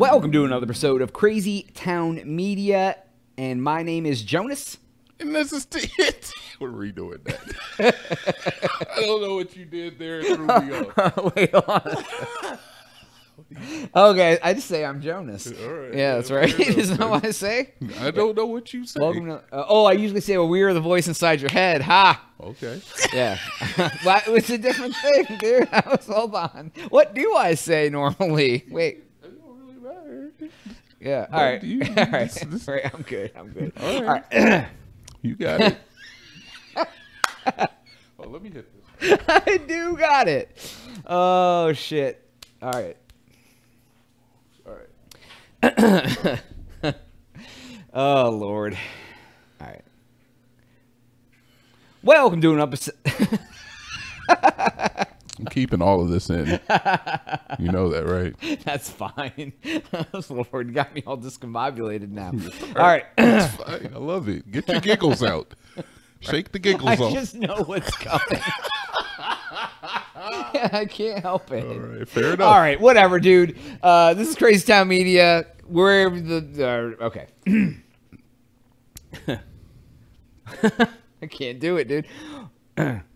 Welcome to another episode of Crazy Town Media, and my name is Jonaas. And this is it. We're redoing that. I don't know what you did there. It threw me off. Wait, on. okay, I just say I'm Jonaas. Right, yeah, that's right. Isn't that what I say? I don't know what you say. Welcome to. Uh, oh, I usually say, "Well, we are the voice inside your head." Ha. Okay. Yeah. well, it's a different thing, dude. Hold on. What do I say normally? Wait. It don't really matter. Yeah. All right. you- All right. this- this- All right. I'm good. I'm good. All All right. right. You got it. oh, let me hit this. I do got it. Oh shit. All right. All right. Oh lord. All right. Welcome to an episode. I'm keeping all of this in. You know that, right? That's fine. Lord, got me all discombobulated now. All right. It's fine. I love it. Get your giggles out. Shake the giggles I off. just know what's coming. yeah, I can't help it. All right. Fair enough. All right, whatever, dude. Uh, this is Crazy Town Media. We're the uh, okay. I can't do it, dude.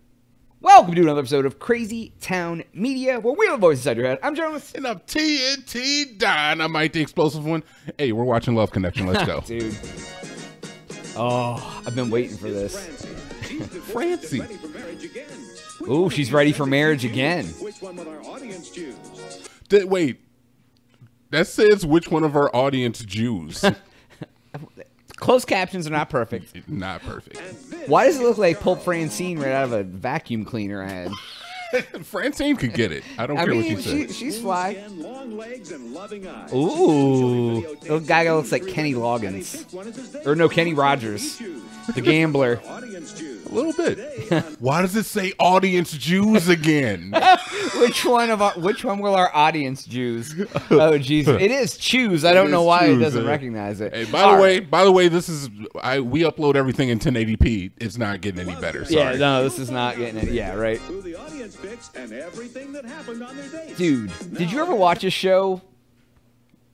Welcome to another episode of Crazy Town Media, where we have the voice inside your head. I'm Jonaas. And I'm TnT Dinomight, the explosive one. Hey, we're watching Love Connection. Let's go. Dude. Oh, I've been waiting for this. Francie. Ooh, she's ready for marriage again. Which one will our audience choose? Wait. That says which one of our audience Jews. Closed captions are not perfect. Not perfect. Why does it look like Pulp Francine right out of a vacuum cleaner ad? Francine could get it. I don't I care what mean, you say. she, she's fly. Skin, long legs, and loving eyes. Ooh, Show the little guy looks like Kenny Loggins, picks one as his date. or no, Kenny Which one will he Rogers, the gambler. Audience choose. A little bit. Why does it say audience Jews again? Which one of our, which one will our audience choose? Oh, Jesus, it is choose. I don't know is why it doesn't uh, recognize it. Hey, by All the right. way, by the way, this is I we upload everything in 1080p. It's not getting any better. Sorry. yeah, no, this is not getting it. Yeah, right, who the audience picks and everything that happened on their date. dude. Did you ever watch a show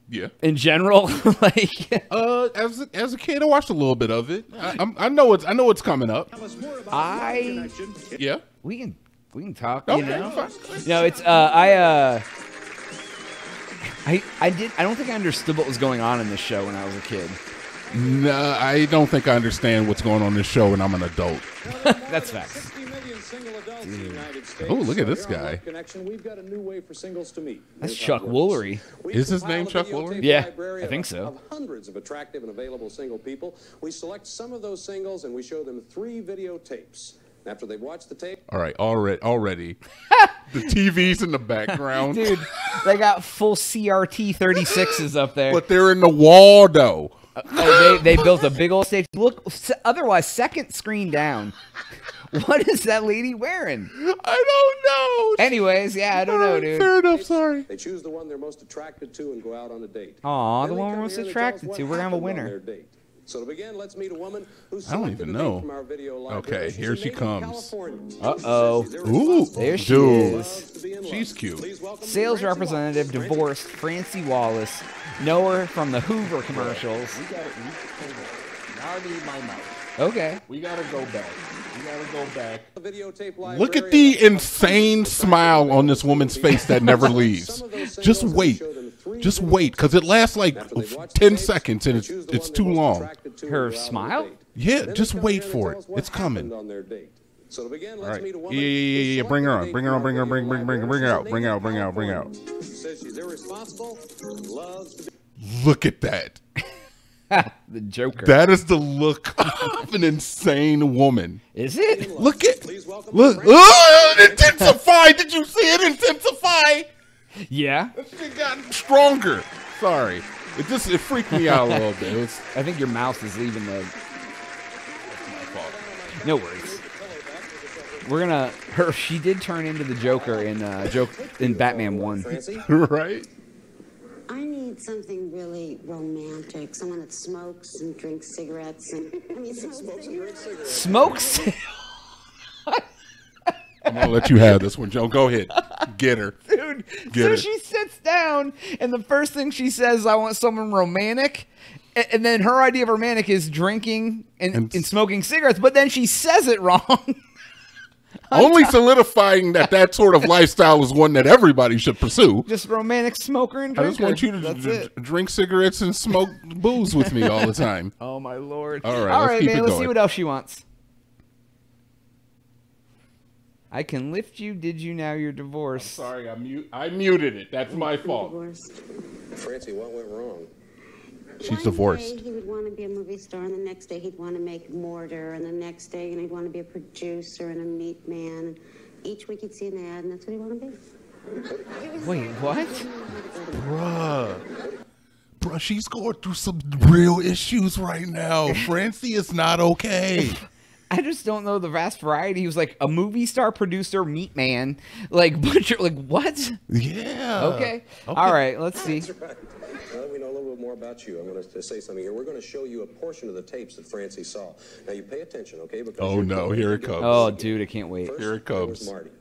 Yeah. in general? like, Uh, as a, as a kid, I watched a little bit of it. I, I'm, I know it's I know it's coming up. Tell us more about I- Yeah. we can we can talk. Okay. You know, no, it's uh, I uh. I, I did I don't think I understood what was going on in this show when I was a kid. No, I don't think I understand what's going on in this show, when I'm an adult. That's facts. 60 million single adults in the United States. Oh, look at So this guy. Love Connection, we've got a new way for singles to meet. That's Here's Chuck. Woolery. Is his name Chuck Woolery? Yeah, I think so. Of hundreds of attractive and available single people. We select some of those singles and we show them three videotapes. After they've watched the tape, All right, already, already. the TV's in the background, Dude, they got full CRT 36s up there. but they're in the wall though. Uh, oh, they, they built a big old stage. Look, otherwise, second screen down. What is that lady wearing? I don't know. Anyways, yeah, I don't know, Alright, dude. Fair enough. Sorry. they choose the one they're most attracted to and go out on a date. Aw, the one come we're most here and they tell us attracted to. We're gonna have a happened on winner. Their date. So to begin, let's meet a woman who I don't even know. from our video. Okay, She's here she comes. Uh-oh. Ooh. There she dude. is. To be in She's cute. Sales Francie representative, Wallace. divorced, Francie Wallace. Know her from the Hoover commercials. We gotta. We, now I my mouth. Okay. We gotta go back. We gotta go back. The videotape Look at the insane smile on this woman's face that never leaves. Just wait. Just wait, because it lasts like After they've watched the 10 seconds and it's, it's too long. attracted to and Her go out on a smile? Yeah, just wait for it. It's coming. happened On their date. So to begin, All let's right. meet a Yeah, woman yeah, who yeah, yeah. Bring her on. Bring her on. Bring her on. Bring, our bring, bring, bring her out. Bring her She's out. Bring out. Bring out. Says she's irresponsible, loves to be Look at that. the Joker. That is the look of an insane woman. is it? Look at. Look. Francie. Oh, it intensified. Did you see it intensify? Yeah. That shit got stronger. Sorry. It just it freaked me out a little bit. It was I think your mouse is leaving the. No worries. We're gonna. Her. She did turn into the Joker in uh, joke in Batman One. Right. I need something really romantic. Someone that smokes and drinks cigarettes and I mean smokes cigarettes. Smokes. I'm gonna let you have this one, Joe. Go ahead. Get her. Dude. Get so her. she sits down and the first thing she says, "I want someone romantic." And then her idea of romantic is drinking and, And- and smoking cigarettes, but then she says it wrong. Only uh, solidifying that that sort of lifestyle is one that everybody should pursue. Just romantic smoker and I just want you to drink cigarettes and smoke booze with me all the time. Oh my lord! All right, all right, let's right, keep man. it Let's see what else she wants. I can lift you. Did you now? You're divorced. Sorry, I mute. I muted it. That's my fault. Divorced. Francie, what went wrong? She's One divorced. day he would want to be a movie star, and the next day he'd want to make Mortar, and the next day you know, he'd want to be a producer and a meat man. And each week he'd see an ad, and that's what he wanted to be. Wait, what? Bruh. Bruh, she's going through some real issues right now. Francie is not okay. I just don't know the vast variety. He was like a movie star, producer, meat man, like butcher. Like what? Yeah. Okay. All right. Let's see. Now that we know a little bit more about you, I'm going to say something here. We're going to show you a portion of the tapes that Francie saw. Now you pay attention, okay? Because Oh, no, here it comes. Oh, dude, I can't wait. First, Here it comes. Marty.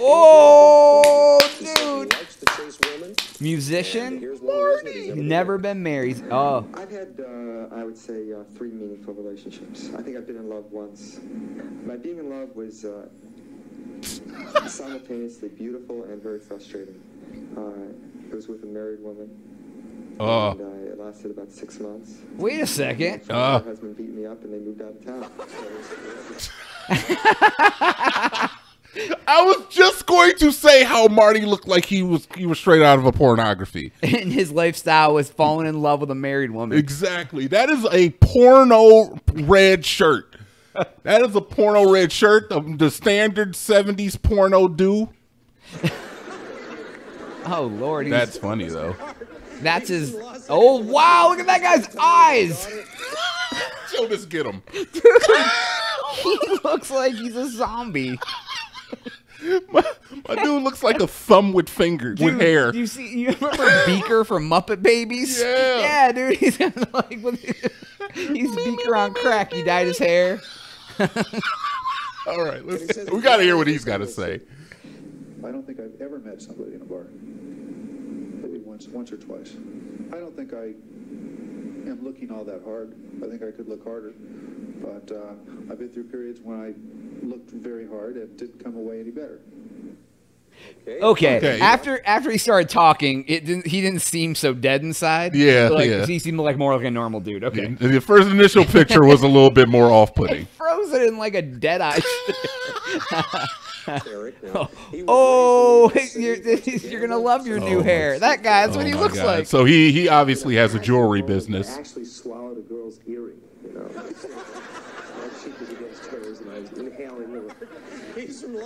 Oh, He said he dude. likes to chase women. And Musician, here's one reason that he's never, never been married. Oh, I've had, uh, I would say, uh, three meaningful relationships. I think I've been in love once. My being in love was uh, simultaneously beautiful and very frustrating. Uh, it was with a married woman, Oh. and uh, it lasted about six months. wait a second. My husband beat me up, and they moved out of town. I was just going to say how Marty looked like he was he was straight out of a pornography. And his lifestyle was falling in love with a married woman. Exactly. That is a porno red shirt. That is a porno red shirt. The, the standard 70s porno do. Oh Lord, That's funny though. that's his. Oh wow, look at that guy's eyes. Joe, just get him. He looks like he's a zombie. My, my dude looks like a thumb with fingers with Dude, hair. You see, you remember Beaker from Muppet Babies? Yeah. Yeah, dude. He's kind like with, he's Beaker on crack. He dyed his hair. All right, let's, we got to hear what he's got to say. I don't think I've ever met somebody in a bar. Maybe once, once or twice. I don't think I am looking all that hard. I think I could look harder. But uh, I've been through periods when I looked very hard and didn't come away any better. Okay. Okay. After after he started talking, it didn't. He didn't seem so dead inside. Yeah, like, yeah. He seemed like more like a normal dude. Okay. The first initial picture was a little bit more off-putting. Frozen in like a dead eye. Eric. Now, he oh, raised in New you're, York City, once you're gonna love your new oh, hair. That guy. That's Oh what he looks God. like. So he he obviously has a jewelry business. Actually swallowed a girl's earring, you know.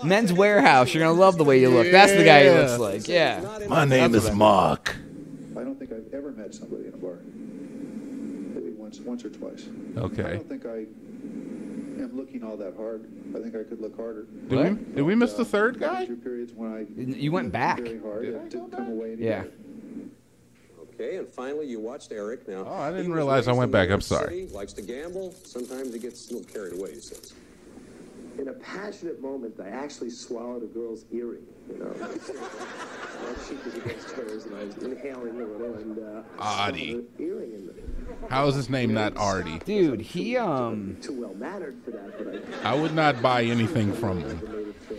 Men's Wearhouse. You're gonna love the way you look. That's the guy he Yeah. looks like. Yeah. My name is Mark. I don't think I've ever met somebody in a bar. Maybe once, once or twice. Okay. I don't think I am looking all that hard. I think I could look harder. Did we, did we miss the third guy? periods when I You went back. very hard and didn't come away any Yeah. Better. Okay, and finally you watched Eric. Now, Oh, I didn't realize I went back. I'm sorry. City, likes to gamble. Sometimes he gets a little carried away. He says. In a passionate moment, I actually swallowed a girl's earring, you know. My cheek was against hers, and I was inhaling a little, and uh, Artie. earring in there. How is his name not Artie? Dude, he um. Too well mannered for that, but I I would not buy anything from him,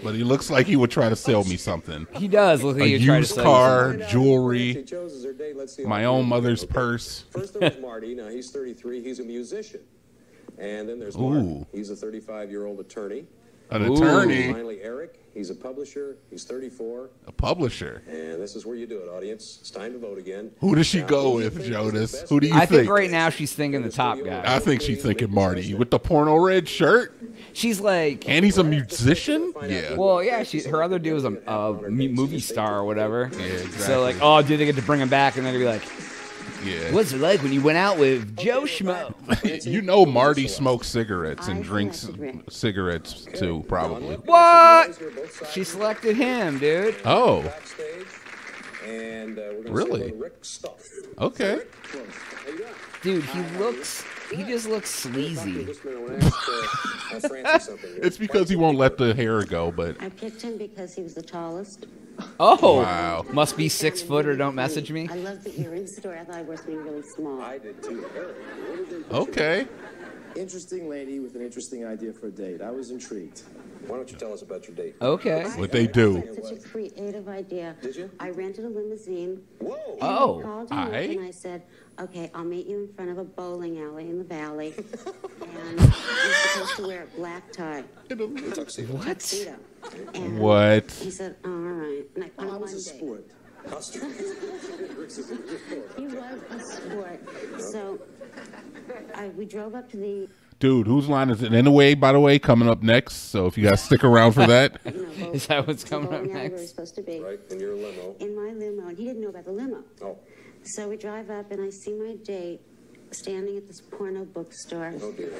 but he looks like he would try to sell me something. He does look like A he tried to used sell you car, something. Find jewelry, who Francie chose as her date. Let's see my own mother's purse. First there was Marty. Now he's 33. He's a musician. And then there's Mark. Ooh. He's a 35-year-old attorney. An Ooh. attorney, Finally, Eric. He's a publisher. He's 34. a publisher. And this is where you do it, audience. It's time to vote again. Who does she Now, go who do you with, think is the Jonaas? Who do you I think? I think right now she's thinking the top guy. I think she's thinking Marty with the porno red shirt, She's like, and he's a musician. Yeah. well, yeah. She her other dude was a, a movie star or whatever. Yeah, exactly. So like, oh, dude, they get to bring him back, and they're gonna be like, yeah. what's it like when you went out with Joe Schmo? you know Marty smokes cigarettes and drinks cigarettes too, probably. What? She selected him, dude. Oh, And we're going to Really? Rick Stuff. okay. Dude, he looks. He just looks sleazy. Just a minute, I want to ask Francie something. It's because he won't let the hair go, but I picked him because he was the tallest. Oh, Wow. must be six foot or don't message me. I love the earrings store. I thought I was being really small. I did too. Okay. Interesting lady with an interesting idea for a date. I was intrigued. Why don't you tell us about your date? Okay. What they do. I such a creative idea. Did you? I rented a limousine. Whoa! Oh, I called him up and I said, okay, I'll meet you in front of a bowling alley in the valley. and you're supposed to wear a black tie. Tuxedo. What? tuxedo." And What? He said, all right. And I put I was a date. sport. He was a sport. So I, we drove up to the Dude, whose line is it anyway, by the way, coming up next? So if you guys stick around for that. you know, bowl- Is that what's coming up bowling where next? we're supposed to be. Right, in your limo. In my limo, and he didn't know about the limo. Oh, So we drive up, and I see my date standing at this porno bookstore. oh dear.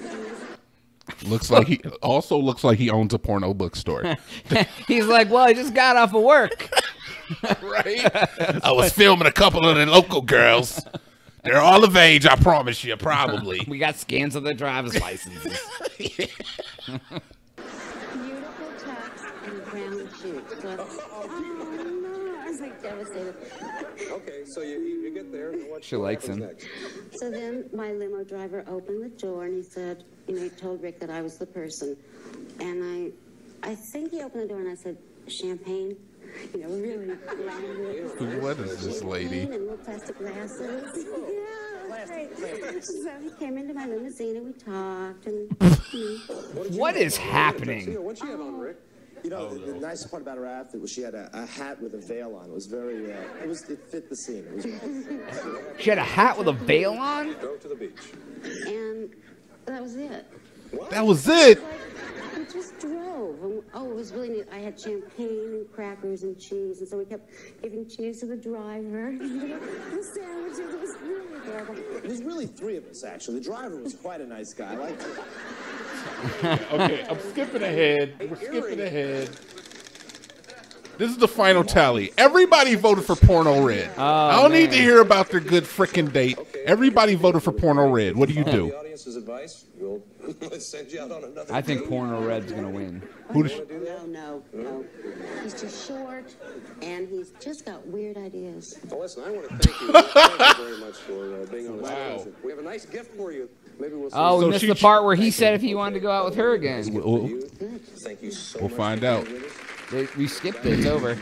Looks like he also looks like he owns a porno bookstore. He's like, well, I just got off of work. right? I was filming a couple of the local girls. They're all of age, I promise you, probably. We got scans of their driver's licenses. Beautiful tux and brown shoes. I oh no, I was like devastated. Okay, so you, you, you get there. and What, She likes happens him. Next? So then my limo driver opened the door and he said, you know, he told Rick that I was the person. And I, I think he opened the door and I said, champagne. You know, really loud. What is this lady? And little plastic glasses. Yeah, it was. So he came into my limousine and we talked and, you know, What is happening? What'd she have on, Rick? You know, the, the nice part about her outfit was she had a, a hat with a veil on. It was very, uh, it was, it fit the scene. It was She had a hat with a veil on? Go to the beach. and that was it. That was it. We just drove. And, oh, it was really neat. I had champagne and crackers and cheese, and so we kept giving cheese to the driver. the sandwiches. It was really adorable. It was really three of us, actually. The driver was quite a nice guy. I liked him. Okay, I'm skipping ahead. We're skipping ahead. This is the final tally. Everybody voted for Porno Red. I don't need to hear about their good freaking date. Everybody voted for Porno Red. What do you do? audience's advice, we'll send you out on another I think. Porno Red's gonna win. Who does? No, no, no. He's too short, and he's just got weird ideas. Well, listen, I want to thank you. thank you very much for uh, being on this program. We have a nice gift for you. Maybe we'll see Oh, we So missed she- the part where he said if he wanted to go out with her again. We'll, you. Thank you so we'll much. find for out. Being. They- We skipped it. It's over.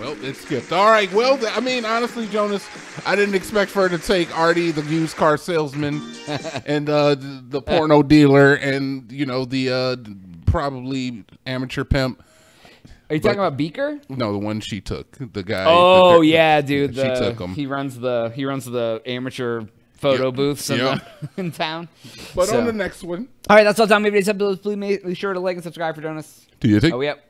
Well, it skipped. All right. Well, th- I mean, honestly, Jonaas, I didn't expect for her to take Artie, the used car salesman, and uh, the, the porno dealer, and you know the uh, probably amateur pimp. Are you talking about Beaker? No, the one she took, the guy. Oh the- the- yeah, dude. She took him. He runs the he runs the amateur photo Yep. booths in, Yep. the, in town. But So- on the next one, All right, that's all time. Maybe this episode. Please make be sure to like and subscribe for Jonaas. do you think? Oh, yep.